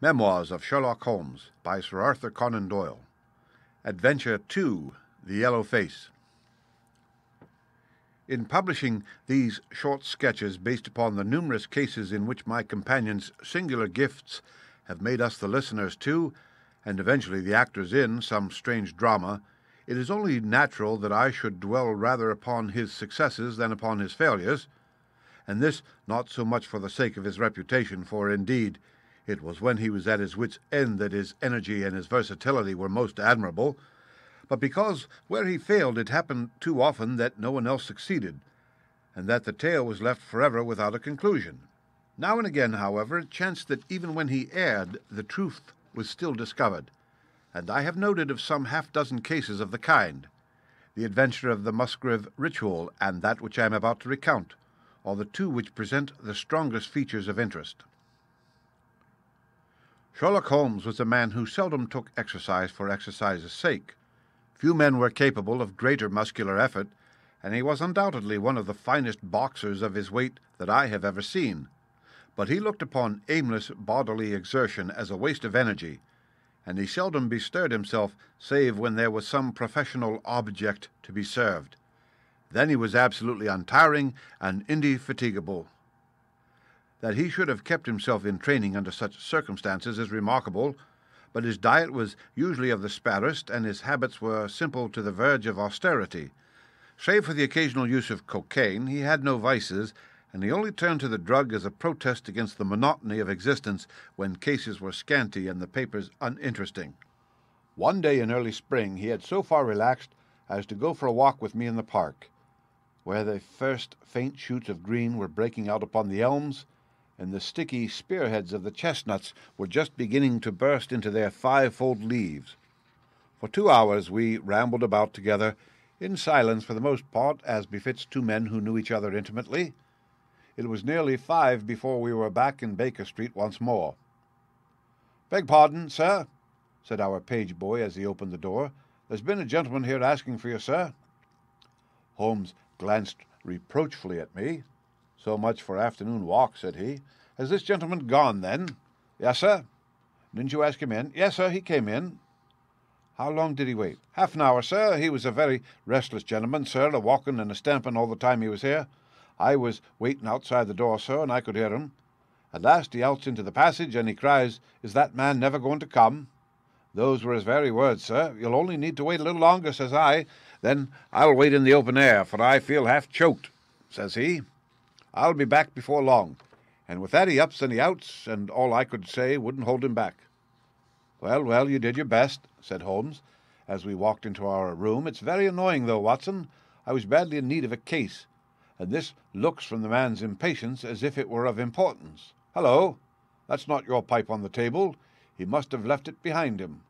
Memoirs of Sherlock Holmes by Sir Arthur Conan Doyle. Adventure 2 The Yellow Face. In publishing these short sketches based upon the numerous cases in which my companions' singular gifts have made us the listeners to, and eventually the actors in, some strange drama, it is only natural that I should dwell rather upon his successes than upon his failures, and this not so much for the sake of his reputation, for indeed it was when he was at his wits' end that his energy and his versatility were most admirable, but because where he failed it happened too often that no one else succeeded, and that the tale was left forever without a conclusion. Now and again, however, it chanced that even when he erred, the truth was still discovered, and I have noted of some half dozen cases of the kind. The adventure of the Musgrave ritual and that which I am about to recount are the two which present the strongest features of interest. Sherlock Holmes was a man who seldom took exercise for exercise's sake. Few men were capable of greater muscular effort, and he was undoubtedly one of the finest boxers of his weight that I have ever seen. But he looked upon aimless bodily exertion as a waste of energy, and he seldom bestirred himself save when there was some professional object to be served. Then he was absolutely untiring and indefatigable. That he should have kept himself in training under such circumstances is remarkable, but his diet was usually of the sparest, and his habits were simple to the verge of austerity. Save for the occasional use of cocaine, he had no vices, and he only turned to the drug as a protest against the monotony of existence when cases were scanty and the papers uninteresting. One day in early spring he had so far relaxed as to go for a walk with me in the park, where the first faint shoots of green were breaking out upon the elms and the sticky spearheads of the chestnuts were just beginning to burst into their five-fold leaves. For two hours we rambled about together, in silence for the most part, as befits two men who knew each other intimately. It was nearly five before we were back in Baker Street once more. Beg pardon, sir, said our page boy as he opened the door. There's been a gentleman here asking for you, sir. Holmes glanced reproachfully at me. So much for afternoon walk, said he. Has this gentleman gone, then? Yes, sir. Didn't you ask him in? Yes, sir, he came in. How long did he wait? Half an hour, sir. He was a very restless gentleman, sir, a walking and a stamping all the time he was here. I was waiting outside the door, sir, and I could hear him. At last he outs into the passage, and he cries, Is that man never going to come? Those were his very words, sir. You'll only need to wait a little longer, says I. Then I'll wait in the open air, for I feel half choked, says he. I'll be back before long. And with that he ups and he outs, and all I could say wouldn't hold him back. Well, well, you did your best, said Holmes, as we walked into our room. It's very annoying, though, Watson. I was badly in need of a case, and this looks from the man's impatience as if it were of importance. Hello! That's not your pipe on the table. He must have left it behind him.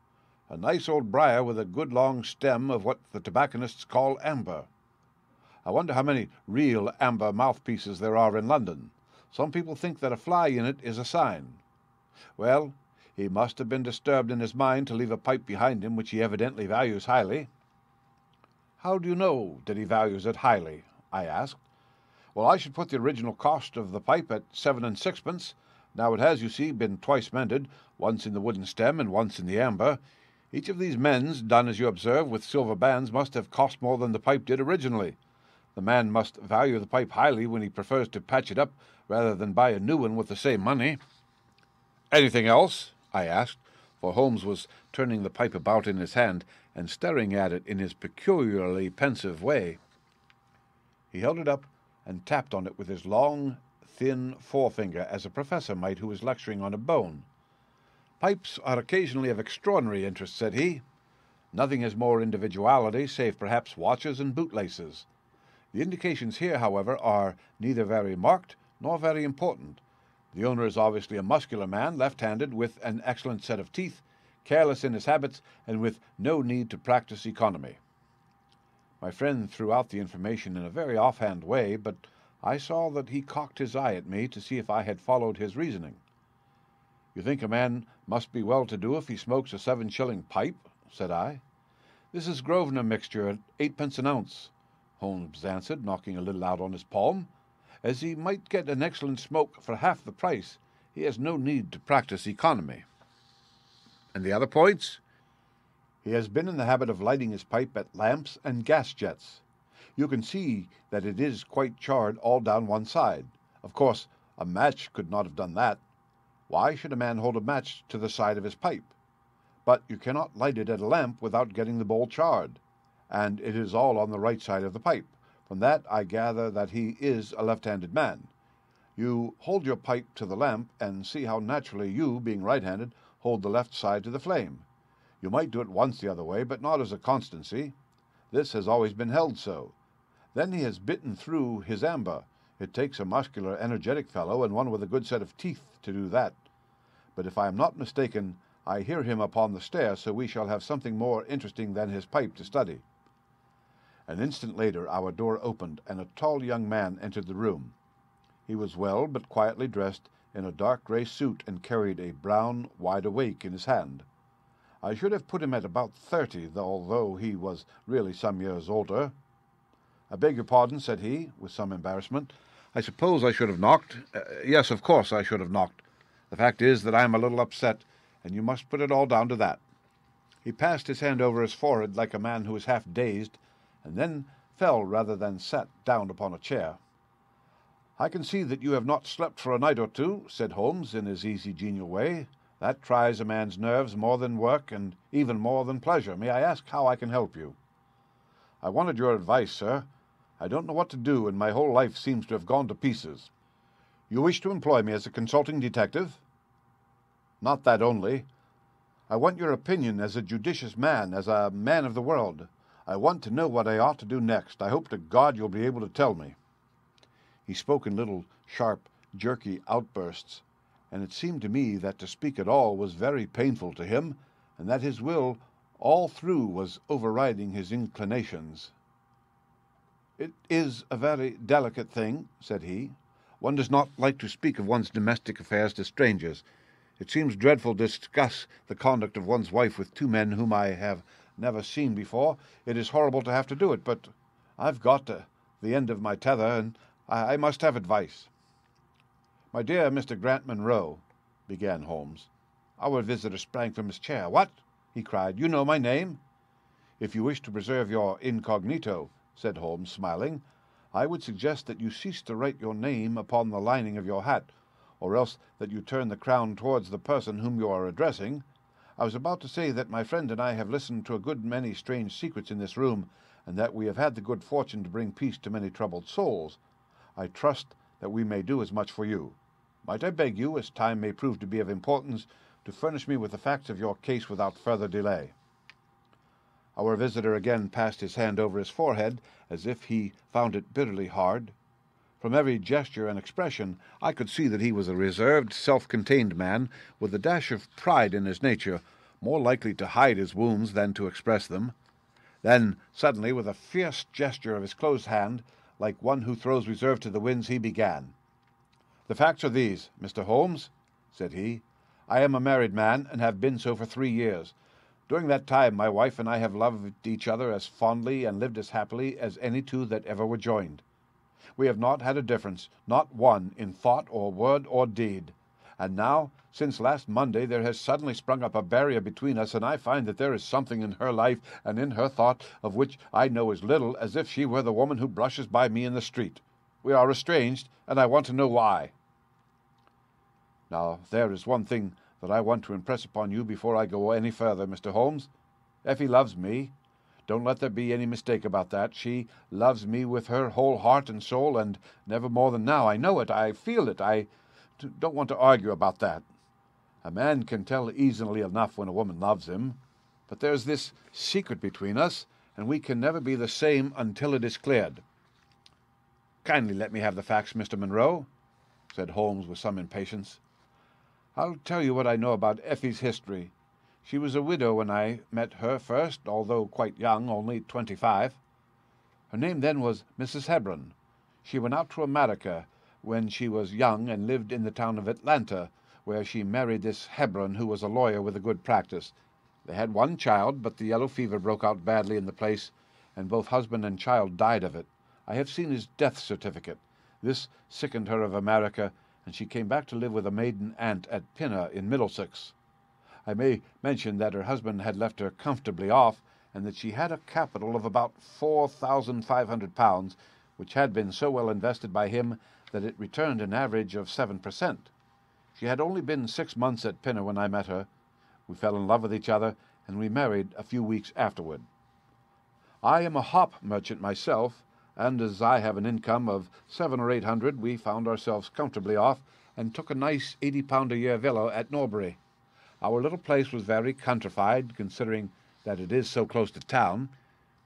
A nice old briar with a good long stem of what the tobacconists call amber. I wonder how many real amber mouthpieces there are in London. Some people think that a fly in it is a sign. Well, he must have been disturbed in his mind to leave a pipe behind him which he evidently values highly. How do you know that he values it highly? I asked. Well, I should put the original cost of the pipe at seven and sixpence. Now it has, you see, been twice mended, once in the wooden stem and once in the amber. Each of these mends, done as you observe with silver bands, must have cost more than the pipe did originally. The man must value the pipe highly when he prefers to patch it up rather than buy a new one with the same money. Anything else? I asked, for Holmes was turning the pipe about in his hand and staring at it in his peculiarly pensive way. He held it up and tapped on it with his long, thin forefinger as a professor might who was lecturing on a bone. Pipes are occasionally of extraordinary interest, said he. Nothing has more individuality, save perhaps watches and bootlaces. The indications here, however, are neither very marked nor very important. The owner is obviously a muscular man, left handed, with an excellent set of teeth, careless in his habits, and with no need to practice economy. My friend threw out the information in a very offhand way, but I saw that he cocked his eye at me to see if I had followed his reasoning. You think a man must be well to do if he smokes a seven shilling pipe? said I. This is Grosvenor mixture at eightpence an ounce. Holmes answered, knocking a little out on his palm. As he might get an excellent smoke for half the price, he has no need to practice economy. And the other points? He has been in the habit of lighting his pipe at lamps and gas jets. You can see that it is quite charred all down one side. Of course, a match could not have done that. Why should a man hold a match to the side of his pipe? But you cannot light it at a lamp without getting the bowl charred, and it is all on the right side of the pipe. From that I gather that he is a left-handed man. You hold your pipe to the lamp and see how naturally you, being right-handed, hold the left side to the flame. You might do it once the other way, but not as a constancy. This has always been held so. Then he has bitten through his amber. It takes a muscular, energetic fellow, and one with a good set of teeth, to do that. But if I am not mistaken, I hear him upon the stair, so we shall have something more interesting than his pipe to study. An instant later our door opened, and a tall young man entered the room. He was well but quietly dressed in a dark grey suit, and carried a brown wide awake in his hand. I should have put him at about thirty, although he was really some years older. I beg your pardon, said he, with some embarrassment. I suppose I should have knocked. Uh, yes, of course I should have knocked. The fact is that I am a little upset, and you must put it all down to that. He passed his hand over his forehead like a man who is half dazed, and then fell rather than sat down upon a chair. I can see that you have not slept for a night or two, said Holmes in his easy, genial way. That tries a man's nerves more than work and even more than pleasure. May I ask how I can help you? I wanted your advice, sir. I don't know what to do, and my whole life seems to have gone to pieces. You wish to employ me as a consulting detective? Not that only. I want your opinion as a judicious man, as a man of the world. I want to know what I ought to do next. I hope to God you'll be able to tell me. He spoke in little, sharp, jerky outbursts and it seemed to me that to speak at all was very painful to him, and that his will all through was overriding his inclinations. It is a very delicate thing, said he. One does not like to speak of one's domestic affairs to strangers. It seems dreadful to discuss the conduct of one's wife with two men whom I have never seen before. It is horrible to have to do it, but I've got to the end of my tether, and I, I must have advice. My dear Mr. Grant Munro, began Holmes. Our visitor sprang from his chair. What? he cried. You know my name? If you wish to preserve your incognito, said Holmes, smiling, I would suggest that you cease to write your name upon the lining of your hat, or else that you turn the crown towards the person whom you are addressing. I was about to say that my friend and I have listened to a good many strange secrets in this room, and that we have had the good fortune to bring peace to many troubled souls. I trust that we may do as much for you. Might I beg you, as time may prove to be of importance, to furnish me with the facts of your case without further delay? Our visitor again passed his hand over his forehead, as if he found it bitterly hard. From every gesture and expression, I could see that he was a reserved, self contained man, with a dash of pride in his nature, more likely to hide his wounds than to express them. Then, suddenly, with a fierce gesture of his closed hand, like one who throws reserve to the winds, he began. The facts are these, Mr. Holmes, said he. I am a married man, and have been so for three years. During that time my wife and I have loved each other as fondly and lived as happily as any two that ever were joined. We have not had a difference, not one, in thought or word or deed. And now, since last Monday, there has suddenly sprung up a barrier between us, and I find that there is something in her life and in her thought of which I know as little as if she were the woman who brushes by me in the street. We are estranged, and I want to know why. Now, there is one thing that I want to impress upon you before I go any further, Mr. Holmes. Effie loves me. Don't let there be any mistake about that. She loves me with her whole heart and soul, and never more than now. I know it. I feel it. I don't want to argue about that. A man can tell easily enough when a woman loves him, but there's this secret between us, and we can never be the same until it is cleared. Kindly let me have the facts, Mr. Munro, said Holmes with some impatience. I'll tell you what I know about Effie's history. She was a widow when I met her first, although quite young, only twenty-five. Her name then was Mrs. Hebron. She went out to America when she was young and lived in the town of Atlanta, where she married this Hebron, who was a lawyer with a good practice. They had one child, but the yellow fever broke out badly in the place, and both husband and child died of it. I have seen his death certificate. This sickened her of America, and she came back to live with a maiden aunt at Pinner in Middlesex. I may mention that her husband had left her comfortably off, and that she had a capital of about four thousand five hundred pounds, which had been so well invested by him that it returned an average of seven per cent. She had only been six months at Pinner when I met her. We fell in love with each other, and we married a few weeks afterward. I am a hop merchant myself, and as I have an income of seven or eight hundred, we found ourselves comfortably off and took a nice eighty pound a year villa at Norbury. Our little place was very countrified, considering that it is so close to town.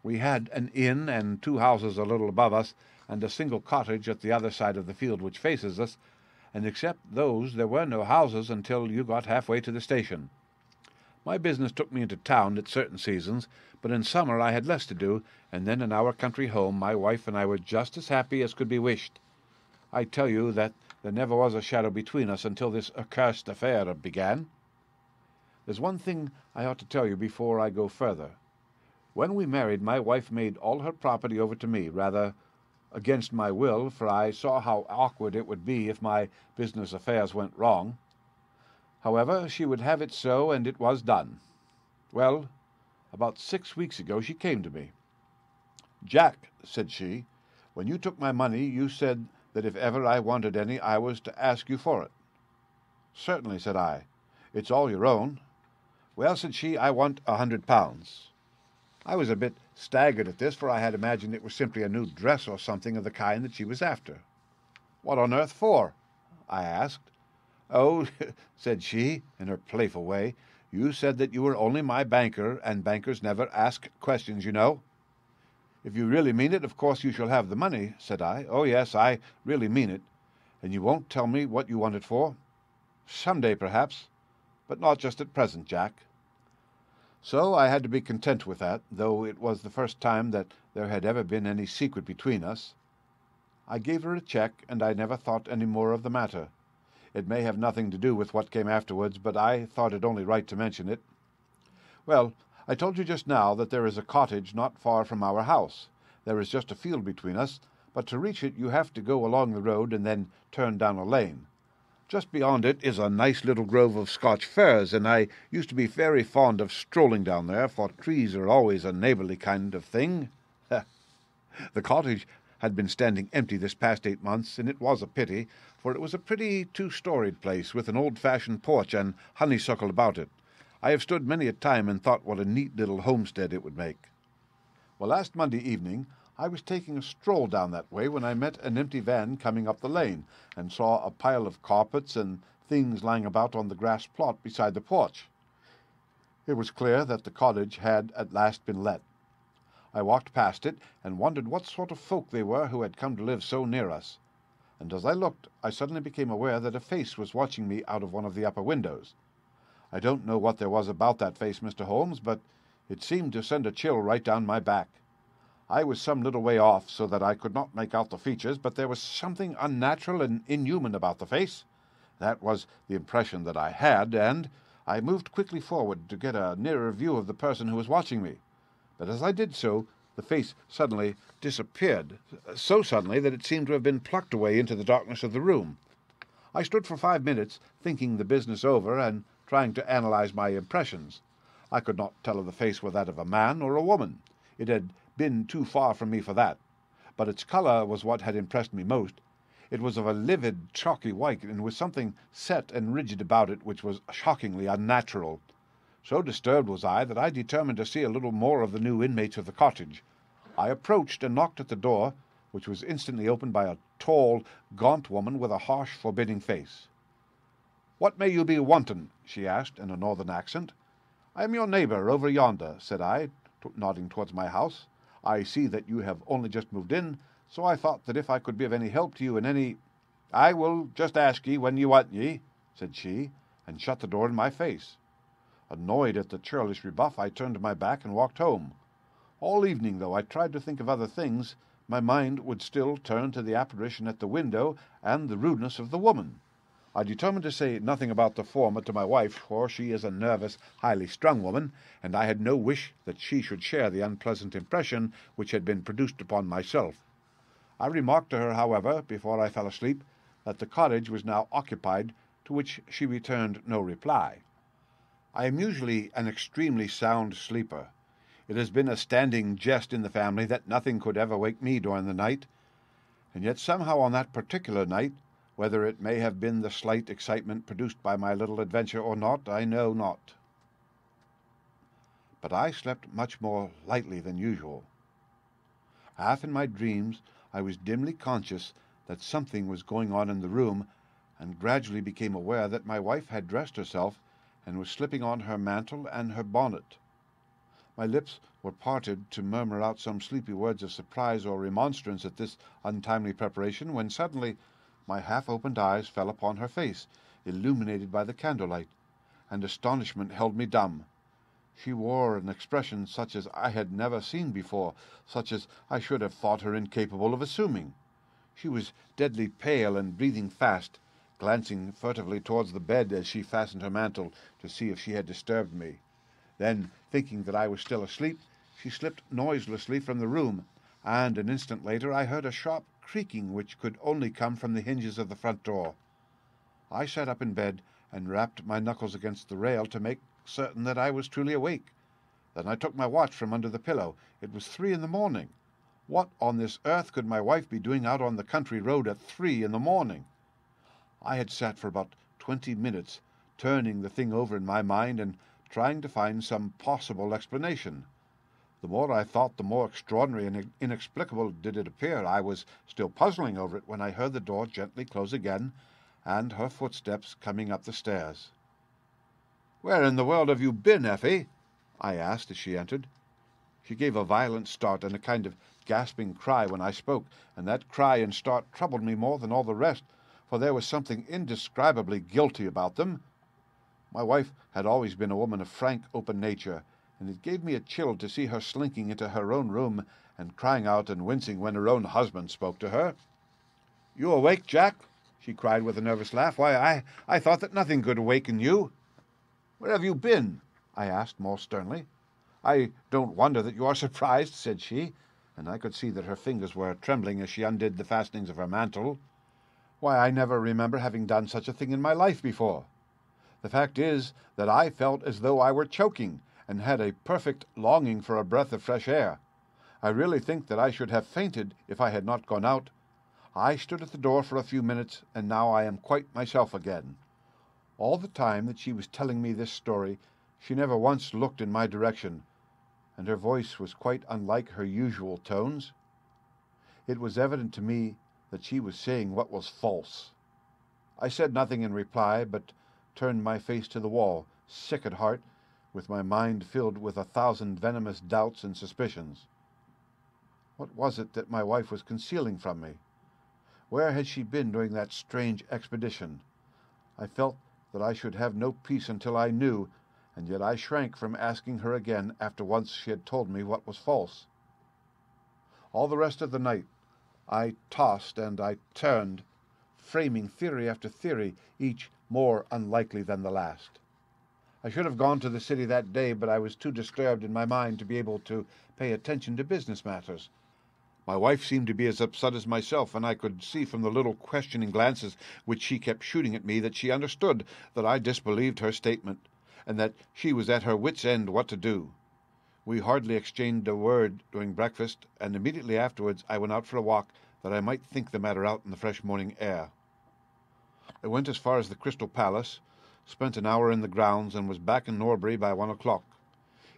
We had an inn and two houses a little above us, and a single cottage at the other side of the field which faces us, and except those there were no houses until you got halfway to the station. My business took me into town at certain seasons, but in summer I had less to do, and then in our country home my wife and I were just as happy as could be wished. I tell you that there never was a shadow between us until this accursed affair began. There's one thing I ought to tell you before I go further. When we married, my wife made all her property over to me, rather against my will, for I saw how awkward it would be if my business affairs went wrong. However, she would have it so, and it was done. Well, about six weeks ago she came to me. Jack, said she, when you took my money, you said that if ever I wanted any, I was to ask you for it. Certainly, said I. It's all your own. Well, said she, I want a hundred pounds. I was a bit staggered at this, for I had imagined it was simply a new dress or something of the kind that she was after. What on earth for? I asked. Oh, said she, in her playful way, you said that you were only my banker, and bankers never ask questions, you know. If you really mean it, of course you shall have the money, said I. Oh, yes, I really mean it. And you won't tell me what you want it for? Some day, perhaps but not just at present, Jack. So I had to be content with that, though it was the first time that there had ever been any secret between us. I gave her a cheque, and I never thought any more of the matter. It may have nothing to do with what came afterwards, but I thought it only right to mention it. Well, I told you just now that there is a cottage not far from our house. There is just a field between us, but to reach it you have to go along the road and then turn down a lane. Just beyond it is a nice little grove of Scotch firs, and I used to be very fond of strolling down there, for trees are always a neighbourly kind of thing. the cottage had been standing empty this past eight months, and it was a pity, for it was a pretty two-storied place with an old-fashioned porch and honeysuckle about it. I have stood many a time and thought what a neat little homestead it would make. Well, last Monday evening I was taking a stroll down that way when I met an empty van coming up the lane, and saw a pile of carpets and things lying about on the grass plot beside the porch. It was clear that the cottage had at last been let. I walked past it and wondered what sort of folk they were who had come to live so near us. And as I looked, I suddenly became aware that a face was watching me out of one of the upper windows. I don't know what there was about that face, Mr. Holmes, but it seemed to send a chill right down my back. I was some little way off, so that I could not make out the features, but there was something unnatural and inhuman about the face. That was the impression that I had, and I moved quickly forward to get a nearer view of the person who was watching me. But as I did so, the face suddenly disappeared, so suddenly that it seemed to have been plucked away into the darkness of the room. I stood for five minutes, thinking the business over and trying to analyze my impressions. I could not tell if the face were that of a man or a woman. It had been too far from me for that, but its colour was what had impressed me most. It was of a livid, chalky white, and with something set and rigid about it which was shockingly unnatural. So disturbed was I that I determined to see a little more of the new inmates of the cottage. I approached and knocked at the door, which was instantly opened by a tall, gaunt woman with a harsh, forbidding face. What may you be wanting? she asked in a northern accent. I am your neighbour over yonder, said I, nodding towards my house. I see that you have only just moved in, so I thought that if I could be of any help to you in any I will just ask ye when ye want ye, said she, and shut the door in my face. Annoyed at the churlish rebuff, I turned my back and walked home. All evening, though I tried to think of other things, my mind would still turn to the apparition at the window and the rudeness of the woman. I determined to say nothing about the former to my wife, for she is a nervous, highly strung woman, and I had no wish that she should share the unpleasant impression which had been produced upon myself. I remarked to her, however, before I fell asleep, that the cottage was now occupied, to which she returned no reply. I am usually an extremely sound sleeper. It has been a standing jest in the family that nothing could ever wake me during the night, and yet somehow on that particular night, whether it may have been the slight excitement produced by my little adventure or not, I know not. But I slept much more lightly than usual. Half in my dreams I was dimly conscious that something was going on in the room, and gradually became aware that my wife had dressed herself and was slipping on her mantle and her bonnet. My lips were parted to murmur out some sleepy words of surprise or remonstrance at this untimely preparation, when suddenly my half opened eyes fell upon her face, illuminated by the candlelight, and astonishment held me dumb. She wore an expression such as I had never seen before, such as I should have thought her incapable of assuming. She was deadly pale and breathing fast, glancing furtively towards the bed as she fastened her mantle to see if she had disturbed me. Then, thinking that I was still asleep, she slipped noiselessly from the room, and an instant later I heard a sharp creaking which could only come from the hinges of the front door. I sat up in bed and rapped my knuckles against the rail to make certain that I was truly awake. Then I took my watch from under the pillow. It was three in the morning. What on this earth could my wife be doing out on the country road at three in the morning? I had sat for about twenty minutes, turning the thing over in my mind and trying to find some possible explanation. The more I thought, the more extraordinary and inexplicable did it appear. I was still puzzling over it when I heard the door gently close again, and her footsteps coming up the stairs. Where in the world have you been, Effie? I asked as she entered. She gave a violent start and a kind of gasping cry when I spoke, and that cry and start troubled me more than all the rest, for there was something indescribably guilty about them. My wife had always been a woman of frank, open nature, and it gave me a chill to see her slinking into her own room and crying out and wincing when her own husband spoke to her. You awake, Jack? she cried with a nervous laugh. Why, I, I thought that nothing could awaken you. Where have you been? I asked more sternly. I don't wonder that you are surprised, said she, and I could see that her fingers were trembling as she undid the fastenings of her mantle. Why, I never remember having done such a thing in my life before. The fact is that I felt as though I were choking, and had a perfect longing for a breath of fresh air. I really think that I should have fainted if I had not gone out. I stood at the door for a few minutes, and now I am quite myself again. All the time that she was telling me this story, she never once looked in my direction, and her voice was quite unlike her usual tones. It was evident to me that she was saying what was false. I said nothing in reply, but turned my face to the wall, sick at heart, with my mind filled with a thousand venomous doubts and suspicions. What was it that my wife was concealing from me? Where had she been during that strange expedition? I felt that I should have no peace until I knew, and yet I shrank from asking her again after once she had told me what was false. All the rest of the night I tossed and I turned, framing theory after theory, each more unlikely than the last. I should have gone to the city that day, but I was too disturbed in my mind to be able to pay attention to business matters. My wife seemed to be as upset as myself, and I could see from the little questioning glances which she kept shooting at me that she understood that I disbelieved her statement, and that she was at her wits' end what to do. We hardly exchanged a word during breakfast, and immediately afterwards I went out for a walk that I might think the matter out in the fresh morning air. I went as far as the Crystal Palace, spent an hour in the grounds, and was back in Norbury by one o'clock.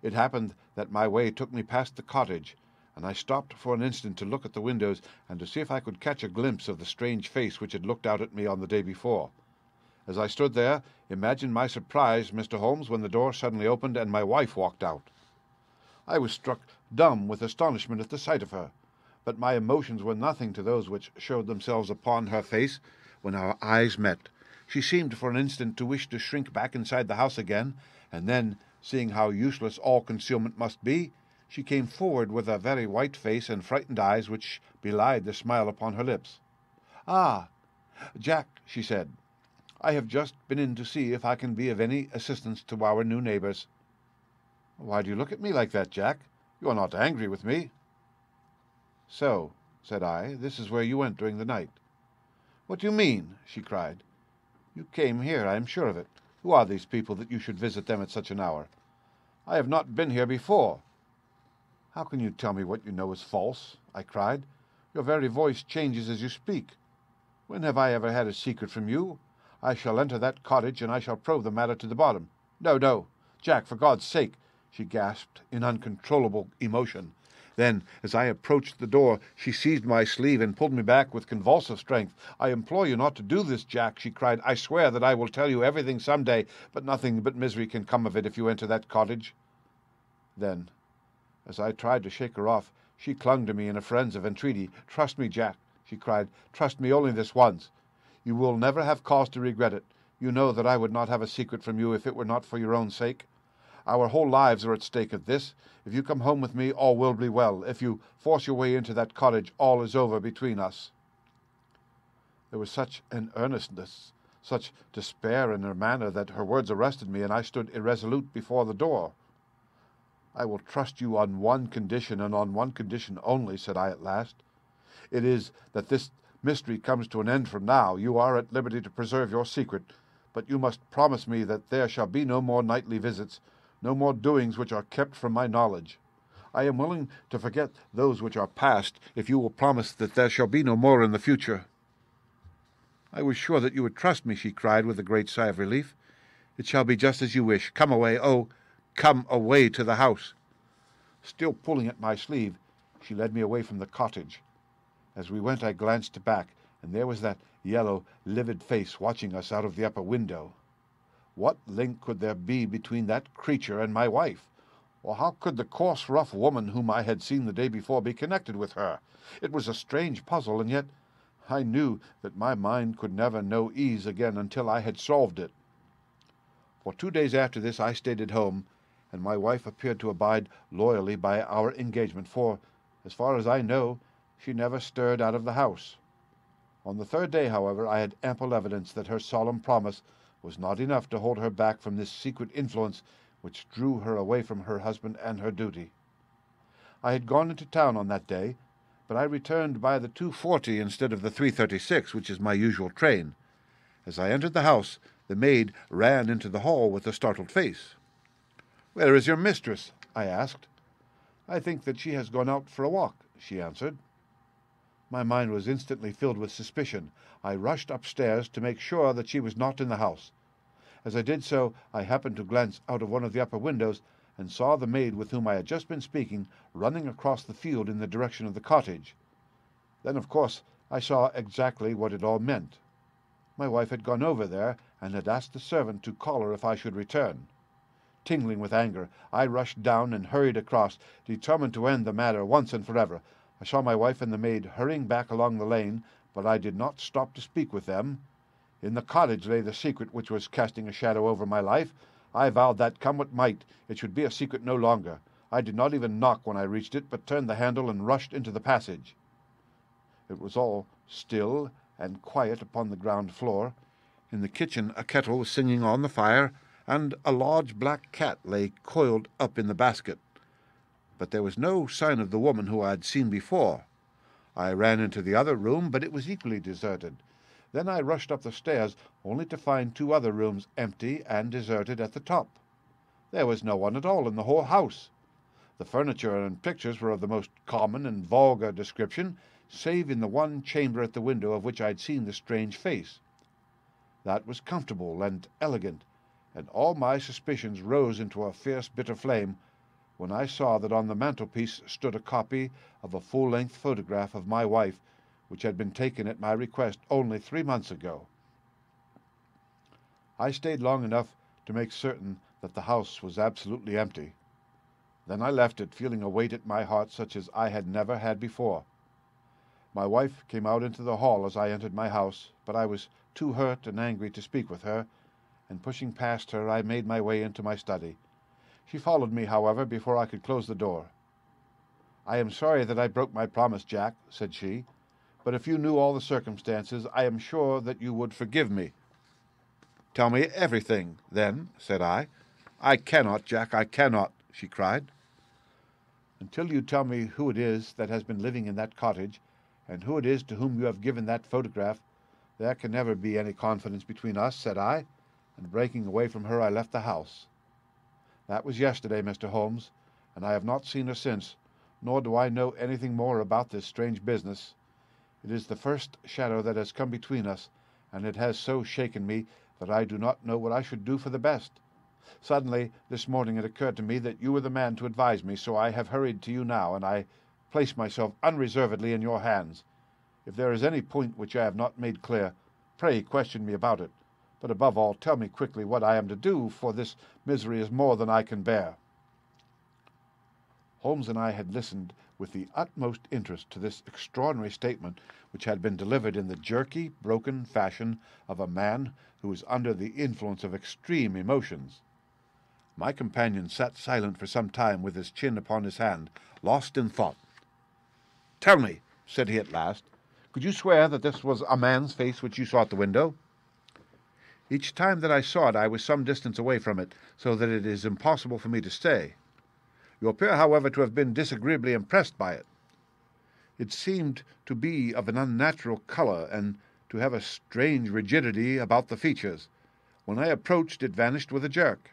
It happened that my way took me past the cottage, and I stopped for an instant to look at the windows and to see if I could catch a glimpse of the strange face which had looked out at me on the day before. As I stood there, imagine my surprise, Mr. Holmes, when the door suddenly opened and my wife walked out. I was struck dumb with astonishment at the sight of her, but my emotions were nothing to those which showed themselves upon her face when our eyes met. She seemed for an instant to wish to shrink back inside the house again, and then, seeing how useless all concealment must be, she came forward with a very white face and frightened eyes which belied the smile upon her lips. Ah, Jack, she said, I have just been in to see if I can be of any assistance to our new neighbours. Why do you look at me like that, Jack? You are not angry with me. So, said I, this is where you went during the night. What do you mean? she cried. You came here, I am sure of it. Who are these people that you should visit them at such an hour? I have not been here before. How can you tell me what you know is false? I cried. Your very voice changes as you speak. When have I ever had a secret from you? I shall enter that cottage, and I shall probe the matter to the bottom. No, no, Jack, for God's sake, she gasped in uncontrollable emotion. Then, as I approached the door, she seized my sleeve and pulled me back with convulsive strength. I implore you not to do this, Jack, she cried. I swear that I will tell you everything some day, but nothing but misery can come of it if you enter that cottage. Then, as I tried to shake her off, she clung to me in a frenzy of entreaty. Trust me, Jack, she cried. Trust me only this once. You will never have cause to regret it. You know that I would not have a secret from you if it were not for your own sake. Our whole lives are at stake at this. If you come home with me, all will be well. If you force your way into that cottage, all is over between us. There was such an earnestness, such despair in her manner, that her words arrested me, and I stood irresolute before the door. I will trust you on one condition, and on one condition only, said I at last. It is that this mystery comes to an end from now. You are at liberty to preserve your secret, but you must promise me that there shall be no more nightly visits, no more doings which are kept from my knowledge. I am willing to forget those which are past, if you will promise that there shall be no more in the future. I was sure that you would trust me, she cried with a great sigh of relief. It shall be just as you wish. Come away, oh, come away to the house. Still pulling at my sleeve, she led me away from the cottage. As we went, I glanced back, and there was that yellow, livid face watching us out of the upper window. What link could there be between that creature and my wife? Or how could the coarse, rough woman whom I had seen the day before be connected with her? It was a strange puzzle, and yet I knew that my mind could never know ease again until I had solved it. For two days after this I stayed at home, and my wife appeared to abide loyally by our engagement, for, as far as I know, she never stirred out of the house. On the third day, however, I had ample evidence that her solemn promise was not enough to hold her back from this secret influence which drew her away from her husband and her duty. I had gone into town on that day, but I returned by the 2.40 instead of the 3.36, which is my usual train. As I entered the house, the maid ran into the hall with a startled face. Where is your mistress? I asked. I think that she has gone out for a walk, she answered. My mind was instantly filled with suspicion. I rushed upstairs to make sure that she was not in the house. As I did so, I happened to glance out of one of the upper windows and saw the maid with whom I had just been speaking running across the field in the direction of the cottage. Then, of course, I saw exactly what it all meant. My wife had gone over there and had asked the servant to call her if I should return. Tingling with anger, I rushed down and hurried across, determined to end the matter once and forever. I saw my wife and the maid hurrying back along the lane, but I did not stop to speak with them. In the cottage lay the secret which was casting a shadow over my life. I vowed that, come what might, it should be a secret no longer. I did not even knock when I reached it, but turned the handle and rushed into the passage. It was all still and quiet upon the ground floor. In the kitchen a kettle was singing on the fire, and a large black cat lay coiled up in the basket but there was no sign of the woman who I had seen before. I ran into the other room, but it was equally deserted. Then I rushed up the stairs, only to find two other rooms empty and deserted at the top. There was no one at all in the whole house. The furniture and pictures were of the most common and vulgar description, save in the one chamber at the window of which I had seen the strange face. That was comfortable and elegant, and all my suspicions rose into a fierce, bitter flame when I saw that on the mantelpiece stood a copy of a full length photograph of my wife, which had been taken at my request only three months ago. I stayed long enough to make certain that the house was absolutely empty. Then I left it, feeling a weight at my heart such as I had never had before. My wife came out into the hall as I entered my house, but I was too hurt and angry to speak with her, and pushing past her, I made my way into my study. She followed me, however, before I could close the door. I am sorry that I broke my promise, Jack, said she, but if you knew all the circumstances, I am sure that you would forgive me. Tell me everything, then, said I. I cannot, Jack, I cannot, she cried. Until you tell me who it is that has been living in that cottage, and who it is to whom you have given that photograph, there can never be any confidence between us, said I. and breaking away from her, I left the house. That was yesterday, Mr. Holmes, and I have not seen her since, nor do I know anything more about this strange business. It is the first shadow that has come between us, and it has so shaken me that I do not know what I should do for the best. Suddenly, this morning, it occurred to me that you were the man to advise me, so I have hurried to you now, and I place myself unreservedly in your hands. If there is any point which I have not made clear, pray question me about it. But above all, tell me quickly what I am to do, for this misery is more than I can bear. Holmes and I had listened with the utmost interest to this extraordinary statement, which had been delivered in the jerky, broken fashion of a man who is under the influence of extreme emotions. My companion sat silent for some time with his chin upon his hand, lost in thought. Tell me, said he at last, could you swear that this was a man's face which you saw at the window? Each time that I saw it, I was some distance away from it, so that it is impossible for me to stay. You appear, however, to have been disagreeably impressed by it. It seemed to be of an unnatural color, and to have a strange rigidity about the features. When I approached, it vanished with a jerk.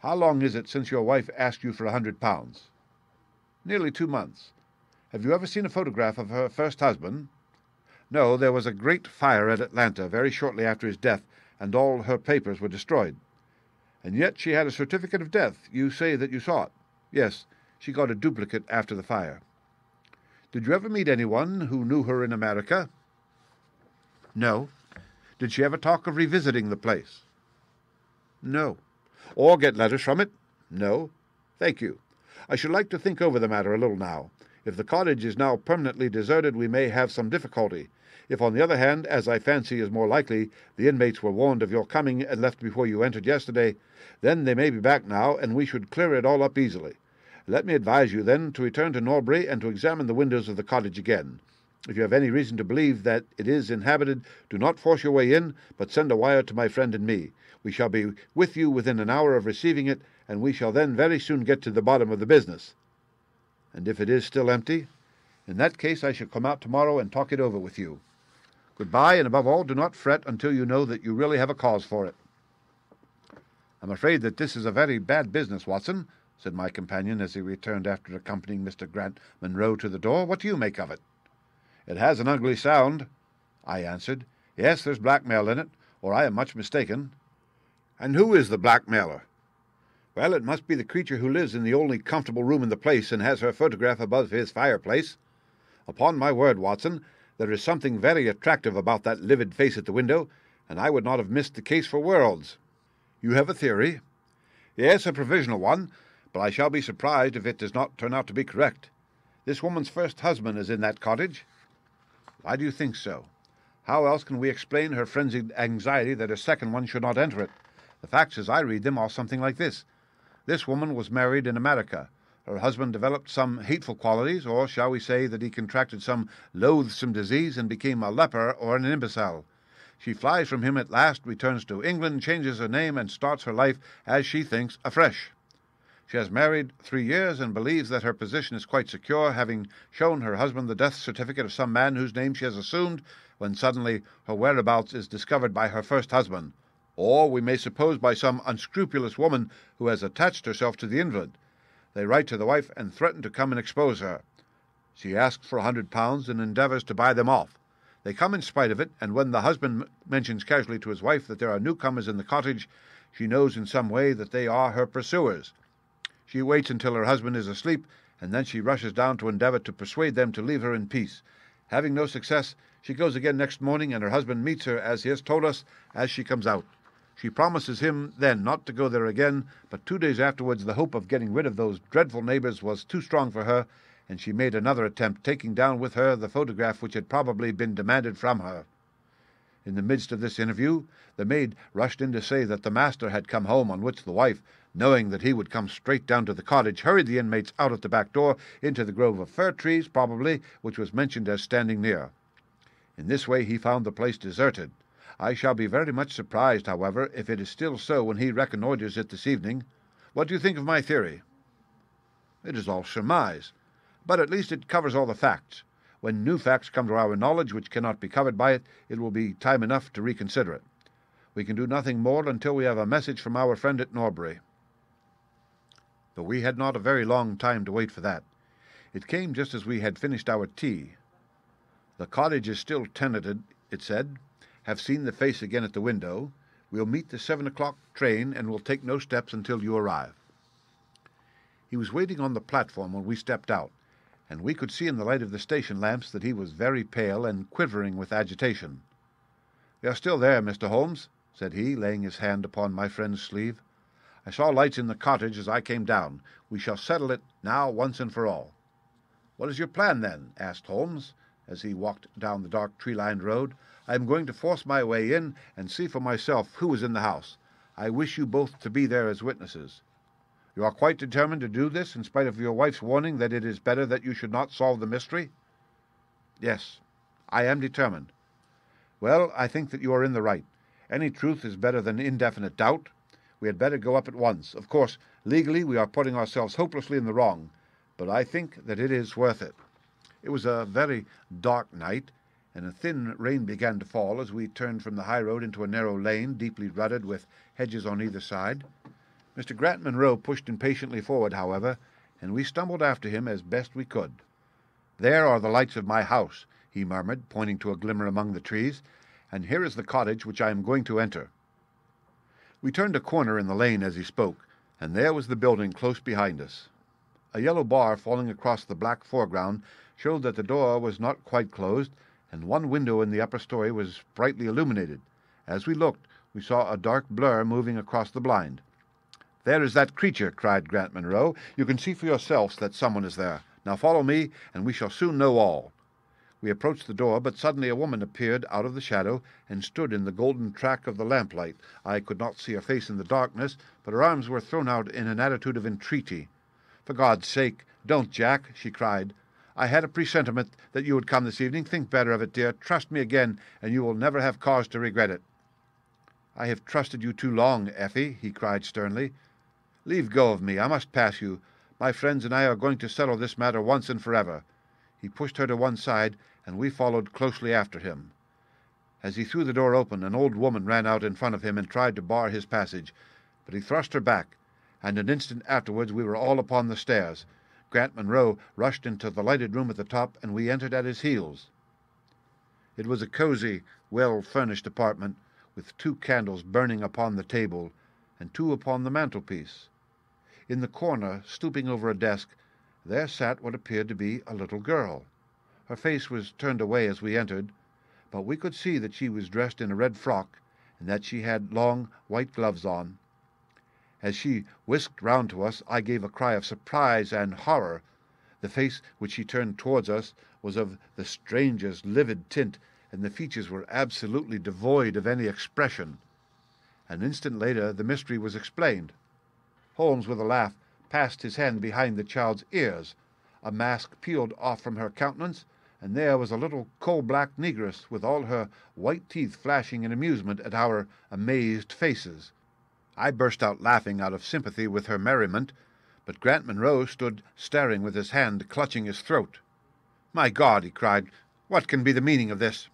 How long is it since your wife asked you for a hundred pounds? Nearly two months. Have you ever seen a photograph of her first husband? No, there was a great fire at Atlanta very shortly after his death, and all her papers were destroyed. And yet she had a certificate of death. You say that you saw it. Yes, she got a duplicate after the fire. Did you ever meet anyone who knew her in America? No. Did she ever talk of revisiting the place? No. Or get letters from it? No. Thank you. I should like to think over the matter a little now. If the cottage is now permanently deserted, we may have some difficulty. If, on the other hand, as I fancy is more likely, the inmates were warned of your coming and left before you entered yesterday, then they may be back now, and we should clear it all up easily. Let me advise you, then, to return to Norbury and to examine the windows of the cottage again. If you have any reason to believe that it is inhabited, do not force your way in, but send a wire to my friend and me. We shall be with you within an hour of receiving it, and we shall then very soon get to the bottom of the business. And if it is still empty, in that case I shall come out tomorrow and talk it over with you. Goodbye, and above all, do not fret until you know that you really have a cause for it. I'm afraid that this is a very bad business, Watson, said my companion as he returned after accompanying Mr. Grant Munro to the door. What do you make of it? It has an ugly sound, I answered. Yes, there's blackmail in it, or I am much mistaken. And who is the blackmailer? Well, it must be the creature who lives in the only comfortable room in the place and has her photograph above his fireplace. Upon my word, Watson, there is something very attractive about that livid face at the window, and I would not have missed the case for worlds. You have a theory? Yes, a provisional one, but I shall be surprised if it does not turn out to be correct. This woman's first husband is in that cottage. Why do you think so? How else can we explain her frenzied anxiety that a second one should not enter it? The facts, as I read them, are something like this. This woman was married in America. Her husband developed some hateful qualities, or shall we say that he contracted some loathsome disease and became a leper or an imbecile. She flies from him at last, returns to England, changes her name, and starts her life, as she thinks, afresh. She has married three years and believes that her position is quite secure, having shown her husband the death certificate of some man whose name she has assumed, when suddenly her whereabouts is discovered by her first husband, or we may suppose by some unscrupulous woman who has attached herself to the invalid. They write to the wife and threaten to come and expose her. She asks for a hundred pounds and endeavours to buy them off. They come in spite of it, and when the husband mentions casually to his wife that there are newcomers in the cottage, she knows in some way that they are her pursuers. She waits until her husband is asleep, and then she rushes down to endeavour to persuade them to leave her in peace. Having no success, she goes again next morning, and her husband meets her, as he has told us, as she comes out. She promises him then not to go there again, but two days afterwards the hope of getting rid of those dreadful neighbours was too strong for her, and she made another attempt, taking down with her the photograph which had probably been demanded from her. In the midst of this interview, the maid rushed in to say that the master had come home, on which the wife, knowing that he would come straight down to the cottage, hurried the inmates out at the back door into the grove of fir trees, probably, which was mentioned as standing near. In this way he found the place deserted. I shall be very much surprised, however, if it is still so when he reconnoitres it this evening. What do you think of my theory? It is all surmise, but at least it covers all the facts. When new facts come to our knowledge which cannot be covered by it, it will be time enough to reconsider it. We can do nothing more until we have a message from our friend at Norbury. But we had not a very long time to wait for that. It came just as we had finished our tea. The cottage is still tenanted, it said. Have seen the face again at the window. We'll meet the seven o'clock train and we'll take no steps until you arrive. He was waiting on the platform when we stepped out, and we could see in the light of the station lamps that he was very pale and quivering with agitation. "We are still there, Mr. Holmes," said he, laying his hand upon my friend's sleeve. "I saw lights in the cottage as I came down. We shall settle it now once and for all." "What is your plan, then?" asked Holmes, as he walked down the dark tree lined road. "I am going to force my way in and see for myself who is in the house. I wish you both to be there as witnesses. You are quite determined to do this, in spite of your wife's warning that it is better that you should not solve the mystery?" "Yes, I am determined." "Well, I think that you are in the right. Any truth is better than indefinite doubt. We had better go up at once. Of course, legally we are putting ourselves hopelessly in the wrong, but I think that it is worth it." It was a very dark night, and a thin rain began to fall as we turned from the high road into a narrow lane, deeply rutted, with hedges on either side. Mr. Grant Munro pushed impatiently forward, however, and we stumbled after him as best we could. "There are the lights of my house," he murmured, pointing to a glimmer among the trees, "and here is the cottage which I am going to enter." We turned a corner in the lane as he spoke, and there was the building close behind us. A yellow bar falling across the black foreground showed that the door was not quite closed, and one window in the upper story was brightly illuminated. As we looked, we saw a dark blur moving across the blind. "There is that creature!" cried Grant Munro. "You can see for yourselves that someone is there. Now follow me, and we shall soon know all." We approached the door, but suddenly a woman appeared out of the shadow and stood in the golden track of the lamplight. I could not see her face in the darkness, but her arms were thrown out in an attitude of entreaty. "For God's sake, don't, Jack!" she cried. "I had a presentiment that you would come this evening. Think better of it, dear. Trust me again, and you will never have cause to regret it." "I have trusted you too long, Effie," he cried sternly. Leave go of me. I must pass you. My friends and I are going to settle this matter once and forever. He pushed her to one side, and we followed closely after him. As he threw the door open, an old woman ran out in front of him and tried to bar his passage, but he thrust her back, and an instant afterwards we were all upon the stairs. Grant Munro rushed into the lighted room at the top, and we entered at his heels. It was a cosy, well furnished apartment, with two candles burning upon the table, and two upon the mantelpiece. In the corner, stooping over a desk, there sat what appeared to be a little girl. Her face was turned away as we entered, but we could see that she was dressed in a red frock, and that she had long white gloves on. As she whisked round to us, I gave a cry of surprise and horror. The face which she turned towards us was of the strangest livid tint, and the features were absolutely devoid of any expression. An instant later the mystery was explained. Holmes, with a laugh, passed his hand behind the child's ears. A mask peeled off from her countenance, and there was a little coal black negress with all her white teeth flashing in amusement at our amazed faces. I burst out laughing out of sympathy with her merriment, but Grant Munro stood staring with his hand clutching his throat. My God, he cried, what can be the meaning of this?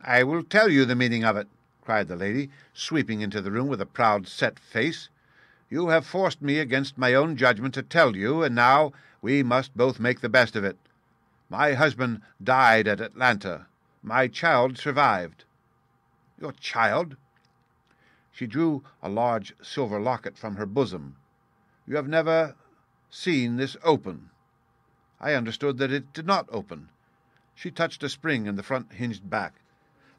I will tell you the meaning of it, cried the lady, sweeping into the room with a proud set face. You have forced me against my own judgment to tell you, and now we must both make the best of it. My husband died at Atlanta. My child survived. Your child? She drew a large silver locket from her bosom. You have never seen this open. I understood that it did not open. She touched a spring in the front hinged back.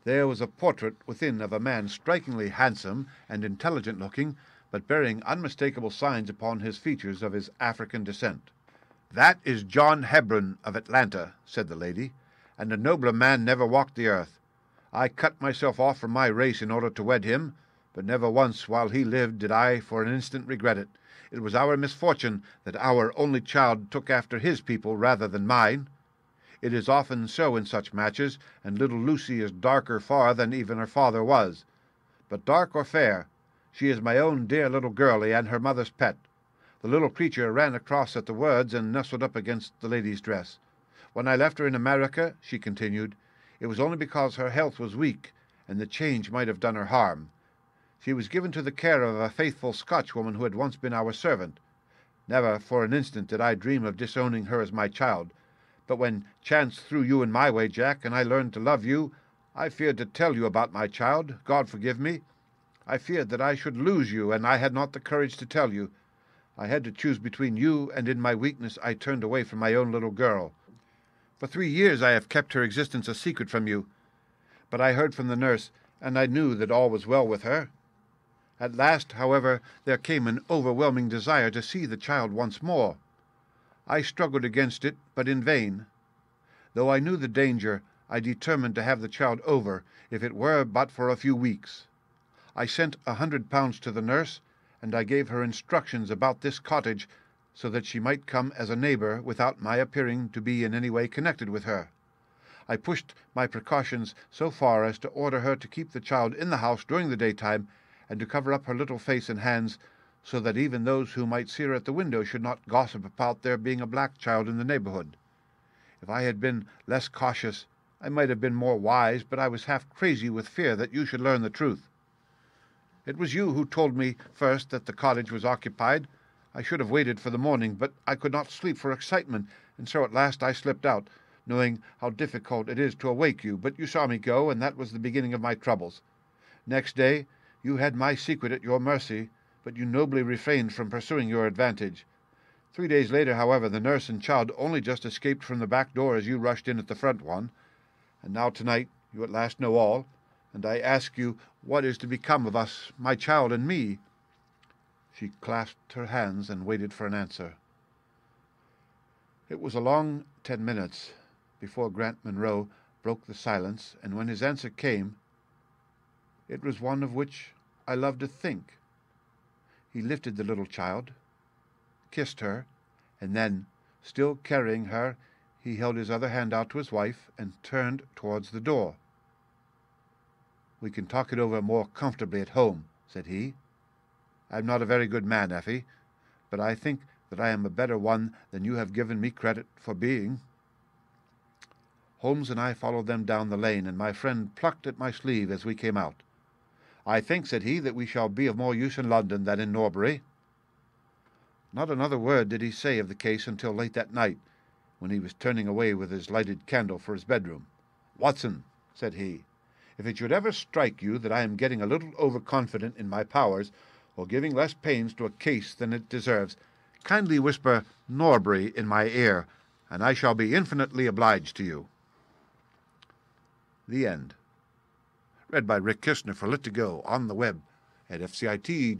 There was a portrait within of a man strikingly handsome and intelligent looking, but bearing unmistakable signs upon his features of his African descent. That is John Hebron of Atlanta, said the lady, and a nobler man never walked the earth. I cut myself off from my race in order to wed him, but never once while he lived did I for an instant regret it. It was our misfortune that our only child took after his people rather than mine. It is often so in such matches, and little Lucy is darker far than even her father was. But dark or fair, she is my own dear little girlie and her mother's pet. The little creature ran across at the words and nestled up against the lady's dress. When I left her in America, she continued, it was only because her health was weak, and the change might have done her harm. She was given to the care of a faithful Scotchwoman who had once been our servant. Never for an instant did I dream of disowning her as my child, but when chance threw you in my way, Jack, and I learned to love you, I feared to tell you about my child, God forgive me. I feared that I should lose you, and I had not the courage to tell you. I had to choose between you, and in my weakness I turned away from my own little girl. For three years I have kept her existence a secret from you, but I heard from the nurse, and I knew that all was well with her. At last, however, there came an overwhelming desire to see the child once more. I struggled against it, but in vain. Though I knew the danger, I determined to have the child over, if it were but for a few weeks. I sent a hundred pounds to the nurse, and I gave her instructions about this cottage, so that she might come as a neighbour without my appearing to be in any way connected with her. I pushed my precautions so far as to order her to keep the child in the house during the daytime, and to cover up her little face and hands so that even those who might see her at the window should not gossip about there being a black child in the neighborhood. If I had been less cautious, I might have been more wise, but I was half crazy with fear that you should learn the truth. It was you who told me first that the cottage was occupied. I should have waited for the morning, but I could not sleep for excitement, and so at last I slipped out, knowing how difficult it is to awake you. But you saw me go, and that was the beginning of my troubles. Next day you had my secret at your mercy, but you nobly refrained from pursuing your advantage. Three days later, however, the nurse and child only just escaped from the back door as you rushed in at the front one. And now tonight you at last know all, and I ask you what is to become of us, my child and me. She clasped her hands and waited for an answer. It was a long ten minutes before Grant Munro broke the silence, and when his answer came, it was one of which I love to think. He lifted the little child, kissed her, and then, still carrying her, he held his other hand out to his wife and turned towards the door. We can talk it over more comfortably at home, said he. I am not a very good man, Effie, but I think that I am a better one than you have given me credit for being. Holmes and I followed them down the lane, and my friend plucked at my sleeve as we came out. I think, said he, that we shall be of more use in London than in Norbury. Not another word did he say of the case until late that night, when he was turning away with his lighted candle for his bedroom. Watson, said he, if it should ever strike you that I am getting a little overconfident in my powers, or giving less pains to a case than it deserves, kindly whisper Norbury in my ear, and I shall be infinitely obliged to you. The end. Read by Rick Kistner for Lit2Go on the web at fcit.usf.edu.